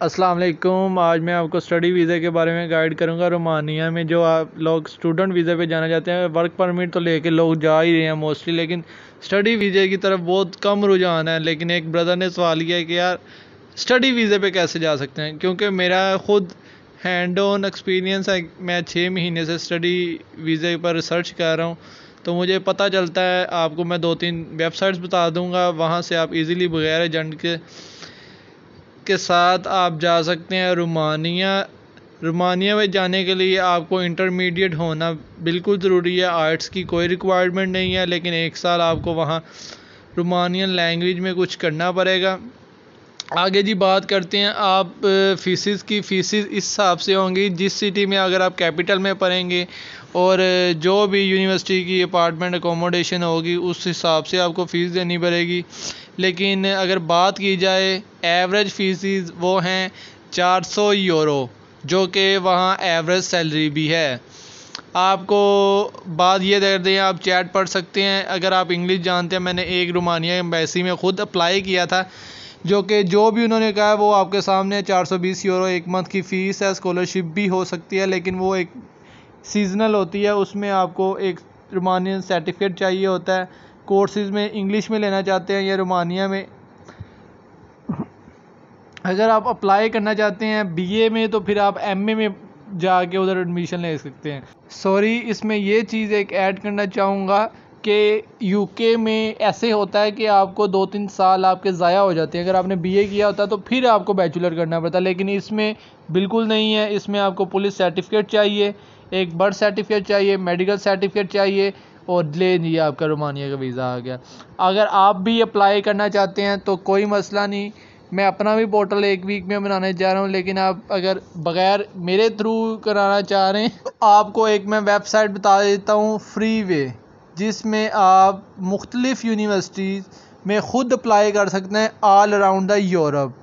अस्सलाम वालेकुम आज मैं आपको स्टडी वीज़े के बारे में गाइड करूँगा रोमानिया में, जो आप लोग स्टूडेंट वीज़े पे जाना चाहते हैं। वर्क परमिट तो लेके लोग जा ही रहे हैं मोस्टली लेकिन स्टडी वीज़े की तरफ़ बहुत कम रुझान है। लेकिन एक ब्रदर ने सवाल किया कि यार स्टडी वीज़े पे कैसे जा सकते हैं? क्योंकि मेरा ख़ुद हैंड ऑन एक्सपीरियंस है, मैं छः महीने से स्टडी वीज़े पर रिसर्च कर रहा हूँ। तो मुझे पता चलता है, आपको मैं दो तीन वेबसाइट्स बता दूँगा, वहाँ से आप इजीली बगैर एजेंट के के साथ आप जा सकते हैं रोमानिया। रोमानिया में जाने के लिए आपको इंटरमीडिएट होना बिल्कुल ज़रूरी है। आर्ट्स की कोई रिक्वायरमेंट नहीं है, लेकिन एक साल आपको वहाँ रोमानियन लैंग्वेज में कुछ करना पड़ेगा। आगे जी बात करते हैं, आप फ़ीसिस की, फ़ीसिस इस हिसाब से होंगी, जिस सिटी में अगर आप कैपिटल में पढ़ेंगे और जो भी यूनिवर्सिटी की अपार्टमेंट अकोमोडेशन होगी, उस हिसाब से आपको फ़ीस देनी पड़ेगी। लेकिन अगर बात की जाए एवरेज फ़ीस वो हैं 400 यूरो, जो कि वहाँ एवरेज सैलरी भी है। आपको बात ये कर दें, आप चैट पढ़ सकते हैं। अगर आप इंग्लिश जानते हैं, मैंने एक रोमानिया एम्बेसी में ख़ुद अप्लाई किया था। जो कि जो भी उन्होंने कहा है वो आपके सामने 420 यूरो एक मंथ की फ़ीस है स्कॉलरशिप भी हो सकती है, लेकिन वो एक सीजनल होती है। उसमें आपको एक रोमानियन सर्टिफिकेट चाहिए होता है। कोर्सेज में इंग्लिश में लेना चाहते हैं या रोमानिया में। अगर आप अप्लाई करना चाहते हैं बीए में तो फिर आप एमए में जाके उधर एडमिशन ले सकते हैं। सॉरी इसमें यह चीज़ एक ऐड करना चाहूँगा कि यूके में ऐसे होता है कि आपको दो तीन साल आपके ज़ाया हो जाते हैं। अगर आपने बीए किया होता तो फिर आपको बैचलर करना पड़ता, लेकिन इसमें बिल्कुल नहीं है। इसमें आपको पुलिस सर्टिफिकेट चाहिए, एक बर्थ सर्टिफिकेट चाहिए मेडिकल सर्टिफिकेट चाहिए और ले लीजिए आपका रोमानिया का वीज़ा आ गया। अगर आप भी अप्लाई करना चाहते हैं तो कोई मसला नहीं। मैं अपना भी पोर्टल एक वीक में बनाने जा रहा हूँ, लेकिन आप अगर बगैर मेरे थ्रू कराना चाह रहे हैं तो आपको एक मैं वेबसाइट बता देता हूँ फ्री वे जिसमें आप मुख्तलिफ़ यूनिवर्सिटीज़ में ख़ुद अप्लाई कर सकते हैं ऑल अराउंड द यूरोप